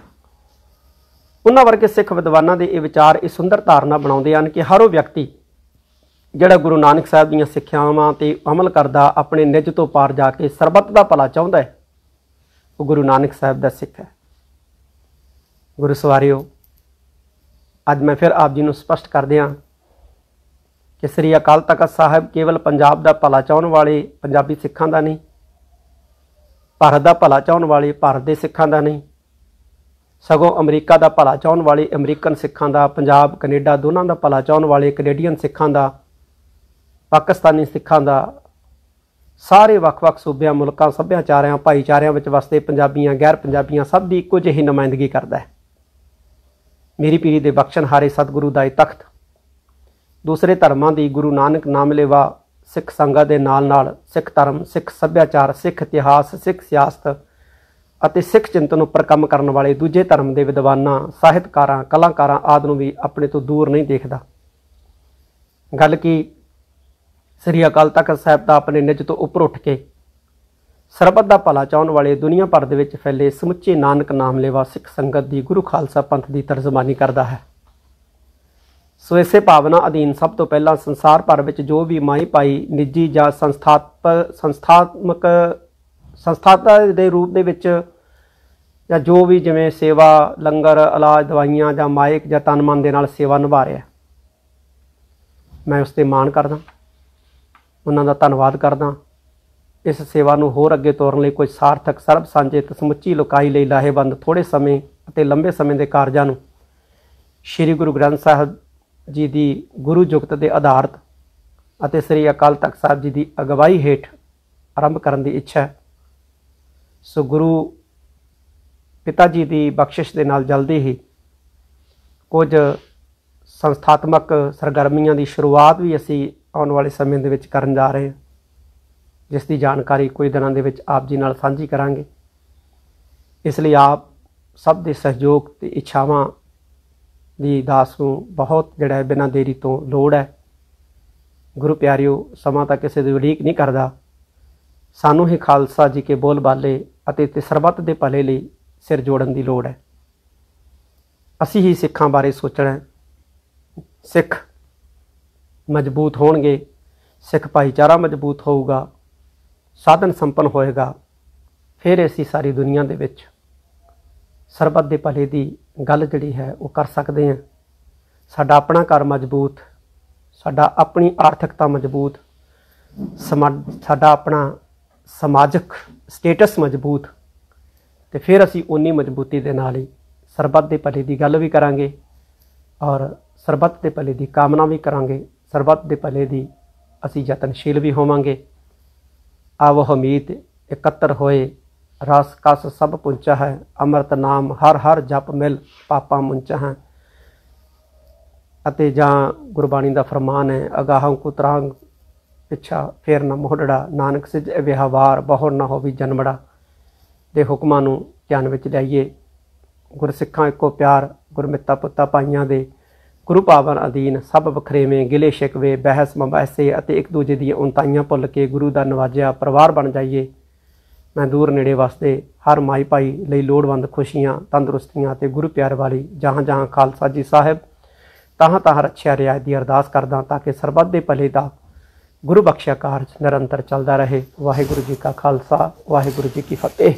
ਉਹਨਾਂ ਵਰਗੇ ਸਿੱਖ ਵਿਦਵਾਨਾਂ ਦੇ ਇਹ ਵਿਚਾਰ ਇਹ ਸੁੰਦਰ ਧਾਰਨਾ ਬਣਾਉਂਦੇ ਹਨ ਕਿ ਹਰ ਉਹ ਵਿਅਕਤੀ ਜਿਹੜਾ ਗੁਰੂ ਨਾਨਕ ਸਾਹਿਬ ਦੀਆਂ ਸਿੱਖਿਆਵਾਂ ਤੇ ਅਮਲ ਕਰਦਾ, ਆਪਣੇ ਨਿੱਜ ਤੋਂ ਪਾਰ ਜਾ ਕੇ ਸਰਬੱਤ ਦਾ ਭਲਾ ਚਾਹੁੰਦਾ ਹੈ, ਉਹ ਗੁਰੂ ਨਾਨਕ ਸਾਹਿਬ ਦਾ ਸਿੱਖ ਹੈ। ਗੁਰੂ ਸਵਾਰਿਓ, ਅੱਜ ਮੈਂ ਫਿਰ ਆਪ ਜੀ ਨੂੰ ਸਪਸ਼ਟ ਕਰ ਦਿਆਂ ਕਿ ਸ੍ਰੀ ਅਕਾਲ ਤਖਤ ਸਾਹਿਬ ਕੇਵਲ ਪੰਜਾਬ ਦਾ ਭਲਾ ਚਾਹਣ ਵਾਲੇ ਪੰਜਾਬੀ ਸਿੱਖਾਂ ਦਾ ਨਹੀਂ, ਭਾਰਤ ਦਾ ਭਲਾ ਚਾਹਣ ਵਾਲੇ ਭਾਰਤ ਦੇ ਸਿੱਖਾਂ ਦਾ ਨਹੀਂ, ਸਗੋਂ ਅਮਰੀਕਾ ਦਾ ਭਲਾ ਚਾਹਣ ਵਾਲੇ ਅਮਰੀਕਨ ਸਿੱਖਾਂ ਦਾ, ਪੰਜਾਬ, ਕੈਨੇਡਾ ਦੋਨਾਂ ਦਾ ਭਲਾ ਚਾਹਣ ਵਾਲੇ ਕੈਨੇਡੀਅਨ ਸਿੱਖਾਂ ਦਾ ਪਾਕਿਸਤਾਨੀ ਸਿੱਖਾਂ ਦਾ ਸਾਰੇ ਵੱਖ-ਵੱਖ ਸੂਬਿਆਂ, ਮੁਲਕਾਂ ਸੱਭਿਆਚਾਰਿਆਂ ਭਾਈਚਾਰਿਆਂ ਵਿੱਚ ਵਸਦੇ ਪੰਜਾਬੀਆਂ ਗੈਰ ਪੰਜਾਬੀਆਂ ਸਭ ਦੀ ਇੱਕੋ ਜਿਹੀ ਨੁਮਾਇੰਦਗੀ ਕਰਦਾ ਹੈ। ਮੇਰੀ ਪੀਰੀ ਦੇ ਬਖਸ਼ਣ ਹਾਰੇ ਸਤਿਗੁਰੂ ਦਾ ਇਹ ਤਖਤ। ਦੂਸਰੇ ਧਰਮਾਂ ਦੀ ਗੁਰੂ ਨਾਨਕ ਨਾਮ ਲੈਵਾ ਸਿੱਖ ਸੰਗਤ ਦੇ ਨਾਲ-ਨਾਲ ਸਿੱਖ ਧਰਮ, ਸਿੱਖ ਸੱਭਿਆਚਾਰ, ਸਿੱਖ ਇਤਿਹਾਸ, ਸਿੱਖ ਸਿਆਸਤ ਅਤੇ ਸਿੱਖ ਚਿੰਤਨ ਉੱਪਰ ਕੰਮ ਕਰਨ ਵਾਲੇ ਦੂਜੇ ਧਰਮ ਦੇ ਵਿਦਵਾਨਾਂ, ਸਾਹਿਤਕਾਰਾਂ, ਕਲਾਕਾਰਾਂ ਆਦਿ ਨੂੰ ਵੀ ਆਪਣੇ ਤੋਂ ਦੂਰ ਨਹੀਂ ਦੇਖਦਾ। ਗੱਲ ਕੀ ਸ੍ਰੀ ਅਕਾਲ ਤਖਤ ਸਾਹਿਬ ਦਾ ਆਪਣੇ ਨਿੱਜ ਤੋਂ ਉੱਪਰ ਉੱਠ ਕੇ ਸਰਬੱਤ ਦਾ ਭਲਾ ਚਾਹਣ ਵਾਲੇ ਦੁਨੀਆ ਭਰ ਦੇ ਵਿੱਚ ਫੈਲੇ ਸਮੁੱਚੇ ਨਾਨਕ ਨਾਮ ਲੈਵਾ ਸਿੱਖ ਸੰਗਤ ਦੀ ਗੁਰੂ ਖਾਲਸਾ ਪੰਥ ਦੀ ਤਰਜਮਾਨੀ ਕਰਦਾ ਹੈ। ਸੋ ਇਸੇ ਭਾਵਨਾ ਅਧੀਨ ਸਭ ਤੋਂ ਪਹਿਲਾਂ ਸੰਸਾਰ ਭਰ ਵਿੱਚ ਜੋ ਵੀ ਮਾਈ ਪਾਈ ਨਿੱਜੀ ਜਾਂ ਸੰਸਥਾਤਮਕ ਸੰਸਥਾਤਮਕ ਸੰਸਥਾਤਾ ਦੇ ਰੂਪ ਦੇ ਵਿੱਚ ਜਾਂ ਜੋ ਵੀ ਜਿਵੇਂ ਸੇਵਾ, ਲੰਗਰ, ਇਲਾਜ, ਦਵਾਈਆਂ ਜਾਂ ਮਾਇਕ ਜਾਂ ਤਨ ਮਨ ਦੇ ਨਾਲ ਸੇਵਾ ਨਿਭਾ ਰਿਹਾ ਮੈਂ ਉਸ ਤੇ ਮਾਣ ਕਰਦਾ। ਉਹਨਾਂ ਦਾ ਧੰਨਵਾਦ ਕਰਦਾ। ਇਸ ਸੇਵਾ ਨੂੰ ਹੋਰ ਅੱਗੇ ਤੋਰਨ ਲਈ ਕੋਈ ਸਾਰਥਕ ਸਰਬ ਸਾਂਝੇ ਤੇ ਸਮੁੱਚੀ ਲੋਕਾਈ ਲਈ ਲਾਹੇਵੰਦ ਥੋੜੇ ਸਮੇਂ ਅਤੇ ਲੰਬੇ ਸਮੇਂ ਦੇ ਕਾਰਜਾਂ ਨੂੰ ਸ੍ਰੀ ਗੁਰੂ ਗ੍ਰੰਥ ਸਾਹਿਬ ਜੀ ਦੀ ਗੁਰੂ ਜੁਗਤ ਦੇ ਆਧਾਰਤ ਅਤੇ ਸ੍ਰੀ ਅਕਾਲ ਤਖਤ ਸਾਹਿਬ ਜੀ ਦੀ ਅਗਵਾਈ ਹੇਠ ਆਰੰਭ ਕਰਨ ਦੀ ਇੱਛਾ ਹੈ। ਸੋ ਗੁਰੂ ਪਿਤਾ ਜੀ ਦੀ ਬਖਸ਼ਿਸ਼ ਦੇ ਨਾਲ ਜਲਦੀ ਹੀ ਕੁਝ ਸੰਸਥਾਤਮਕ ਸਰਗਰਮੀਆਂ ਦੀ ਸ਼ੁਰੂਆਤ ਵੀ ਅਸੀਂ ਆਉਣ ਵਾਲੇ ਸਮੇਂ ਦੇ ਵਿੱਚ ਕਰਨ ਜਾ ਰਹੇ ਹਾਂ। ਜਿਸ ਦੀ ਜਾਣਕਾਰੀ ਕੁਝ ਦਿਨਾਂ ਦੇ ਵਿੱਚ ਆਪ ਜੀ ਨਾਲ ਸਾਂਝੀ ਕਰਾਂਗੇ। ਇਸ ਲਈ ਆਪ ਸਭ ਦੇ ਸਹਿਯੋਗ ਤੇ ਇੱਛਾਵਾਂ ਦੀ ਦਾਸ ਨੂੰ ਬਹੁਤ ਜਿਹੜਾ ਹੈ ਬਿਨਾਂ ਦੇਰੀ ਤੋਂ ਲੋੜ ਹੈ। ਗੁਰੂ ਪਿਆਰਿਓ, ਸਮਾਂ ਤਾਂ ਕਿਸੇ ਦੀ ਉਡੀਕ ਨਹੀਂ ਕਰਦਾ। ਸਾਨੂੰ ਹੀ ਖਾਲਸਾ ਜੀ ਕੇ ਬੋਲ ਬਾਲੇ ਅਤੇ ਤੇ ਸਰਬੱਤ ਦੇ ਭਲੇ ਲਈ ਸਿਰ ਜੋੜਨ ਦੀ ਲੋੜ ਹੈ। ਅਸੀਂ ਹੀ ਸਿੱਖਾਂ ਬਾਰੇ ਸੋਚਣਾ ਸਿੱਖ ਮਜ਼ਬੂਤ ਹੋਣਗੇ, ਸਿੱਖ ਭਾਈਚਾਰਾ ਮਜ਼ਬੂਤ ਹੋਊਗਾ, ਸਾਧਨ ਸੰਪਨ ਹੋਏਗਾ, ਫਿਰ ਅਸੀਂ ਸਾਰੀ ਦੁਨੀਆ ਦੇ ਵਿੱਚ ਸਰਬੱਤ ਦੇ ਭਲੇ ਦੀ ਗੱਲ ਜਿਹੜੀ ਹੈ ਉਹ ਕਰ ਸਕਦੇ ਹਾਂ। ਸਾਡਾ ਆਪਣਾ ਘਰ ਮਜ਼ਬੂਤ, ਸਾਡਾ ਆਪਣੀ ਆਰਥਿਕਤਾ ਮਜ਼ਬੂਤ, ਸਮਾ- ਸਾਡਾ ਆਪਣਾ ਸਮਾਜਿਕ ਸਟੇਟਸ ਮਜ਼ਬੂਤ ਤੇ ਫਿਰ ਅਸੀਂ ਉਨੀ ਮਜ਼ਬੂਤੀ ਦੇ ਨਾਲ ਹੀ ਸਰਬੱਤ ਦੇ ਭਲੇ ਦੀ ਗੱਲ ਵੀ ਕਰਾਂਗੇ ਔਰ ਸਰਬੱਤ ਦੇ ਭਲੇ ਦੀ ਕਾਮਨਾ ਵੀ ਕਰਾਂਗੇ। ਸਰਬੱਤ ਦੇ ਭਲੇ ਦੀ ਅਸੀਂ ਯਤਨਸ਼ੀਲ ਵੀ ਹੋਵਾਂਗੇ। ਆਵੋ ਹਮੀਤ ਇਕੱਤਰ ਹੋਏ, ਰਸ ਕਸ ਸਭ ਪੁੰਚਾ ਹੈ ਅੰਮ੍ਰਿਤ ਨਾਮ ਹਰ ਹਰ ਜਪ ਮਿਲ ਪਾਪਾ ਮੁੰਚਾ ਹੈ ਅਤੇ ਜਾਂ ਗੁਰਬਾਣੀ ਦਾ ਫਰਮਾਨ ਹੈ, ਅਗਾਹਾਂ ਕੋ ਤਰਾਂਗ ਪਿੱਛਾ ਫੇਰ ਨਾ ਮੋਹੜੜਾ ਨਾਨਕ ਸਿਜ ਵਿਹਾਵਾਰ ਬਹੁੜ ਨਾ ਹੋਵੀ ਜਨਮੜਾ। ਦੇ ਹੁਕਮਾਂ ਨੂੰ ਧਿਆਨ ਵਿੱਚ ਲਿਆਈਏ। ਗੁਰਸਿੱਖਾਂ ਇੱਕੋ ਪਿਆਰ, ਗੁਰਮਿੱਤਾ ਪੁੱਤਾ ਪਾਈਆਂ ਦੇ ਗੁਰੂ ਭਾਵਨ ਅਧੀਨ ਸਭ ਵਖਰੇਵੇਂ, ਗਿਲੇ ਸ਼ਿਕਵੇ, ਬਹਿਸ ਮਬਾਸੇ ਅਤੇ ਇੱਕ ਦੂਜੇ ਦੀਆਂ ਉਨਤਾਈਆਂ ਭੁੱਲ ਕੇ ਗੁਰੂ ਦਾ ਨਵਾਜਿਆ ਪਰਿਵਾਰ ਬਣ ਜਾਈਏ। ਮੈਂ ਦੂਰ ਨੇੜੇ ਵਾਸਤੇ ਹਰ ਮਾਈ ਭਾਈ ਲਈ ਲੋੜਵੰਦ ਖੁਸ਼ੀਆਂ, ਤੰਦਰੁਸਤੀਆਂ ਤੇ ਗੁਰੂ ਪਿਆਰ ਵਾਲੀ ਜਹਾਂ ਜਹਾਂ ਖਾਲਸਾ ਜੀ ਸਾਹਿਬ ਤਹਾਂ ਤਹਾਂ ਰੱਖਿਆ ਰਿਆਇਤ ਦੀ ਅਰਦਾਸ ਕਰਦਾ ਤਾਂ ਕਿ ਸਰਬੱਤ ਦੇ ਭਲੇ ਦਾ ਗੁਰੂ ਬਖਸ਼ਿਆ ਕਾਰਜ ਨਿਰੰਤਰ ਚੱਲਦਾ ਰਹੇ। ਵਾਹਿਗੁਰੂ ਜੀ ਕਾ ਖਾਲਸਾ, ਵਾਹਿਗੁਰੂ ਜੀ ਕੀ ਫਤਿਹ।